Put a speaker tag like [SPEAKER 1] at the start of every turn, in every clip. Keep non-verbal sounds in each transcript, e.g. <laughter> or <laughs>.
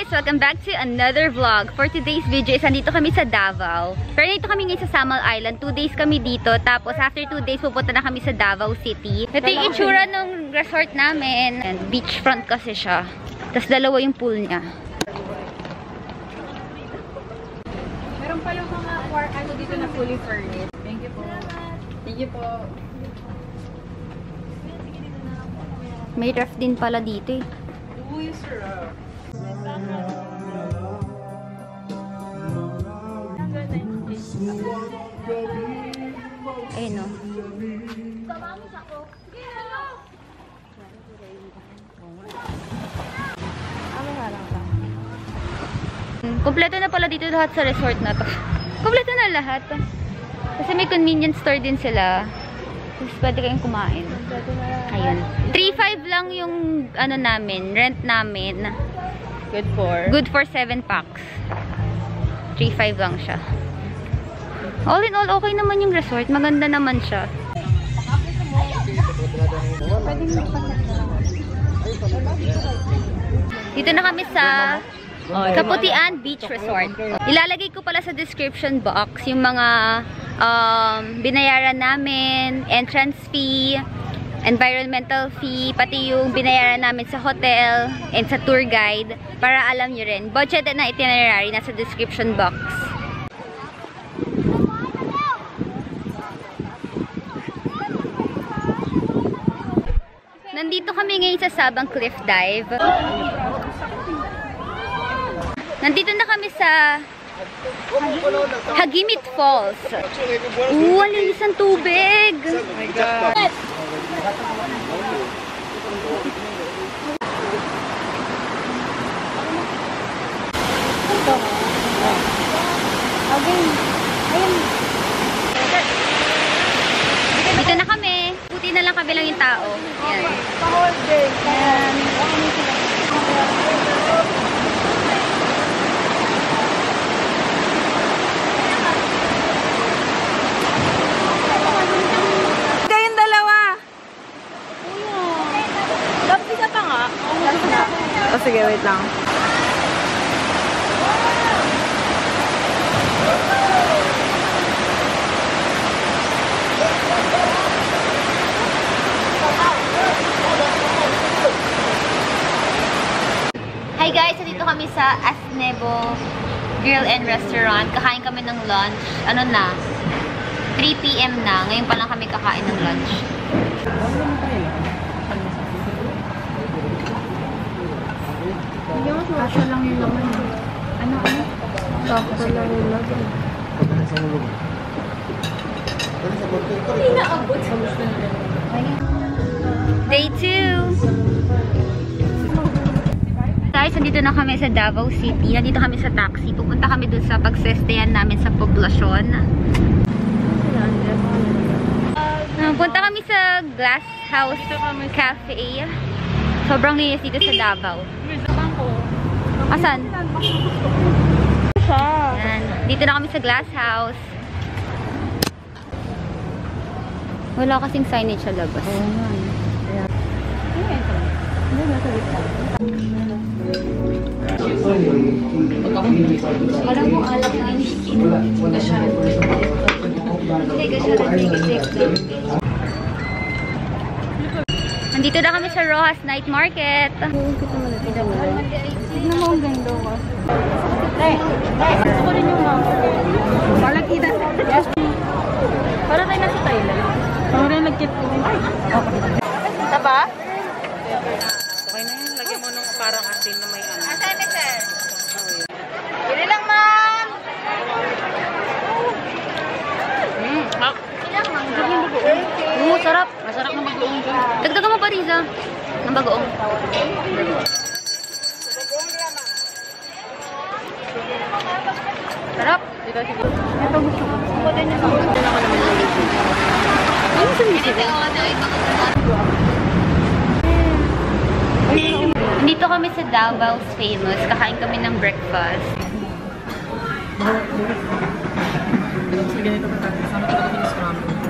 [SPEAKER 1] guys! Welcome back to another vlog. For today's video is andito kami sa Davao. Pero dito kami ngayon sa Samal Island. Two days kami dito. Tapos after two days, pupunta na kami sa Davao City. Ito yung itsura ng resort namin. And beachfront kasi siya. Tapos dalawa yung pool niya.
[SPEAKER 2] Meron pa yung mga ano dito na fully furnished. Thank you po. Thank you po.
[SPEAKER 1] May ref din pala dito eh.
[SPEAKER 2] Uy, sarap.
[SPEAKER 1] Ayun o. Kompleto na pala dito lahat sa resort na to. Kompleto na lahat. Kasi may convenience store din sila. Tapos pwede kayong kumain. Ayun. 3.5 lang yung ano namin, rent namin.
[SPEAKER 2] Good for.
[SPEAKER 1] Good for 7 packs. 3.5 lang siya. All in all, okay naman yung resort. Maganda naman siya. Dito na kami sa Kaputian Beach Resort. Ilalagay ko pala sa description box yung mga um, binayaran namin, entrance fee, environmental fee, pati yung binayaran namin sa hotel and sa tour guide para alam nyo rin. Budget na itinerary nasa description box. Nandito kami ngayon sa Sabang Cliff Dive. Nandito na kami sa Hagimit Falls. Oo, ang linis ng tubig. Dito na kami. Puti na lang kami lang yung tao. Yan. Yan.
[SPEAKER 2] Kayong dalawa. Tapos isa pa nga. O sige, wait lang.
[SPEAKER 1] Hi guys, dito kami sa Asnebo Grill and Restaurant. Kakain kami ng lunch. Ano na? 3 p.m. na. Ngayon pa lang kami kakain ng lunch.
[SPEAKER 2] Kasya lang yung laman. Ano, ano? Sakto lang yung laman.
[SPEAKER 1] Day 2! Guys, nandito na kami sa Davao City. Nandito kami sa taxi. Pupunta kami dun sa pagsestayan namin sa poblasyon. Ah, Punta kami sa Glass House Cafe. Sobrang linis dito sa Davao. Asan? Yan. Dito na kami sa Glass House. Wala kasing signage sa labas. Nandito na kami sa Rojas Night Market.
[SPEAKER 2] Tignan mo ang ganda ko. Gusto ko rin yung mga. Parang Thailand. Parang nagkit ko. Ay. Okay. Taba? Okay na yun. Lagyan mo nung parang asin na may ano.
[SPEAKER 1] Asan ni sir? Bili lang, ma'am!
[SPEAKER 2] Mm, ah,
[SPEAKER 1] Oo, sarap.
[SPEAKER 2] masarap na mag-uong dyan.
[SPEAKER 1] Dagdagan mo pa, Riza. Ng bagoong. Sarap. Ito gusto ko. Ako din yung Ano sumisili? Dito kami sa Davao's Famous. Kakain kami ng breakfast.
[SPEAKER 2] Scramble.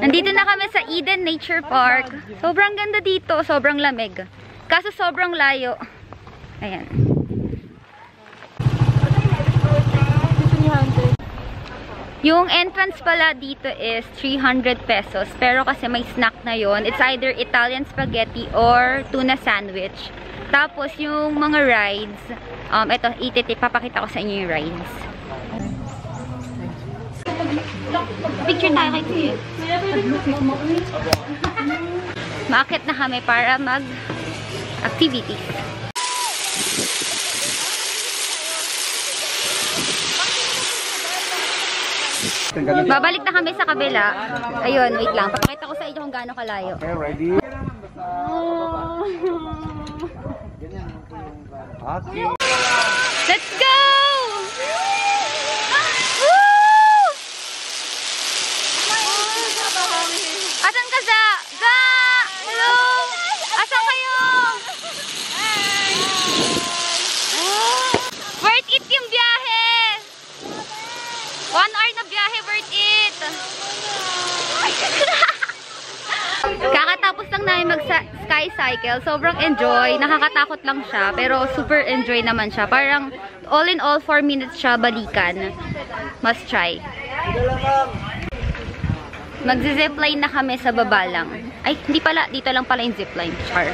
[SPEAKER 1] Nandito na kami sa Eden Nature Park. Sobrang ganda dito. Sobrang lamig. Kaso sobrang layo. Ayan. Yung entrance pala dito is 300 pesos. Pero kasi may snack na yon, It's either Italian spaghetti or tuna sandwich. Tapos yung mga rides, um, ito, ititi, papakita ko sa inyo yung rides. Picture tayo kay Kuya. Maakit na kami para mag activities. Babalik na kami sa kabila. Ayun, wait lang. Papakita ko sa inyo kung gaano kalayo.
[SPEAKER 3] Okay, ready? Okay.
[SPEAKER 1] Let's go! Woo! Asan ka, Za? Za! Hello! Asan kayo? Worth it yung biyahe! Biyahe, worth it! <laughs> Kakatapos lang namin mag-sky cycle. Sobrang enjoy. Nakakatakot lang siya. Pero super enjoy naman siya. Parang all in all, 4 minutes siya balikan. Must try. Magzi-zipline na kami sa baba lang. Ay, hindi pala. Dito lang pala yung zipline. Char.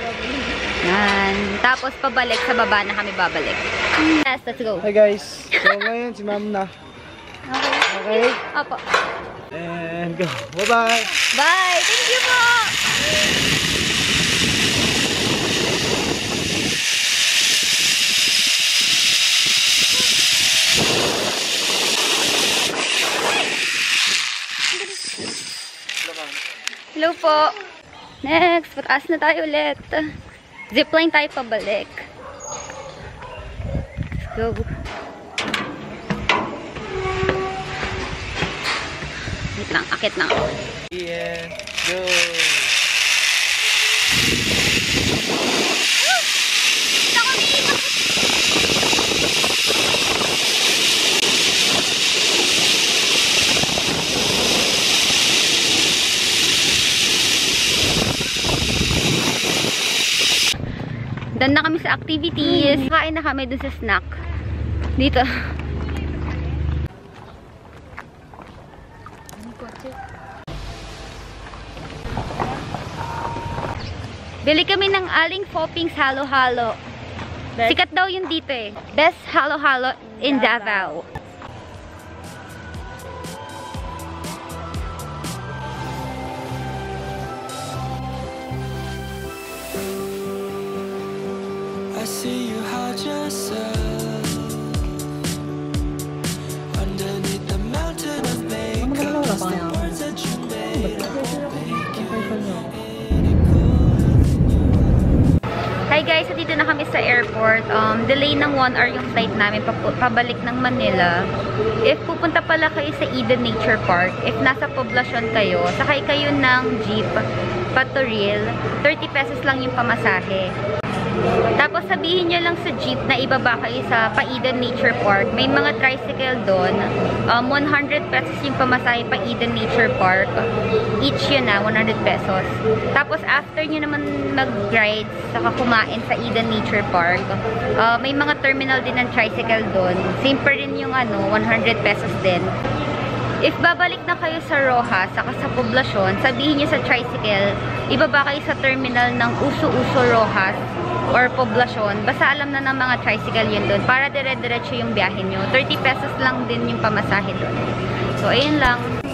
[SPEAKER 1] Yan. Tapos pabalik sa baba na kami babalik. Yes, let's go.
[SPEAKER 3] Hi guys. So ngayon si ma'am na.
[SPEAKER 1] Okay.
[SPEAKER 3] Okay?
[SPEAKER 1] Opo.
[SPEAKER 3] And go. Bye-bye.
[SPEAKER 1] Bye! Thank you po! Hello po! Next, pataas na tayo ulit. Zipline tayo pabalik. Let's go. Lang, akit ako.
[SPEAKER 3] Yeah. Go.
[SPEAKER 1] Done na kami sa activities. Kain na kami dun sa snack. Dito. Bili kami ng aling Foppings halo-halo. Sikat daw yun dito eh. Best halo-halo in Davao. Guys, so dito na kami sa airport. Um, delay ng 1 hour yung flight namin pabalik ng Manila. If pupunta pala kayo sa Eden Nature Park, if nasa poblasyon kayo, sakay kayo ng jeep, patoril, 30 pesos lang yung pamasahe. Tapos sabihin nyo lang sa jeep na ibaba kayo sa Paiden Nature Park. May mga tricycle doon. Um, 100 pesos yung pamasahe Paiden Nature Park. Each yun na, 100 pesos. Tapos after nyo naman mag-ride, saka kumain sa Eden Nature Park, uh, may mga terminal din ng tricycle doon. Same pa rin yung ano, 100 pesos din. If babalik na kayo sa Rojas, saka sa poblasyon, sabihin nyo sa tricycle, ibaba kayo sa terminal ng Uso-Uso Rojas. Or poblasyon, basta alam na ng mga tricycle yun doon para dire-diretso yung biyahe nyo. 30 pesos lang din yung pamasahe doon. So, ayun lang.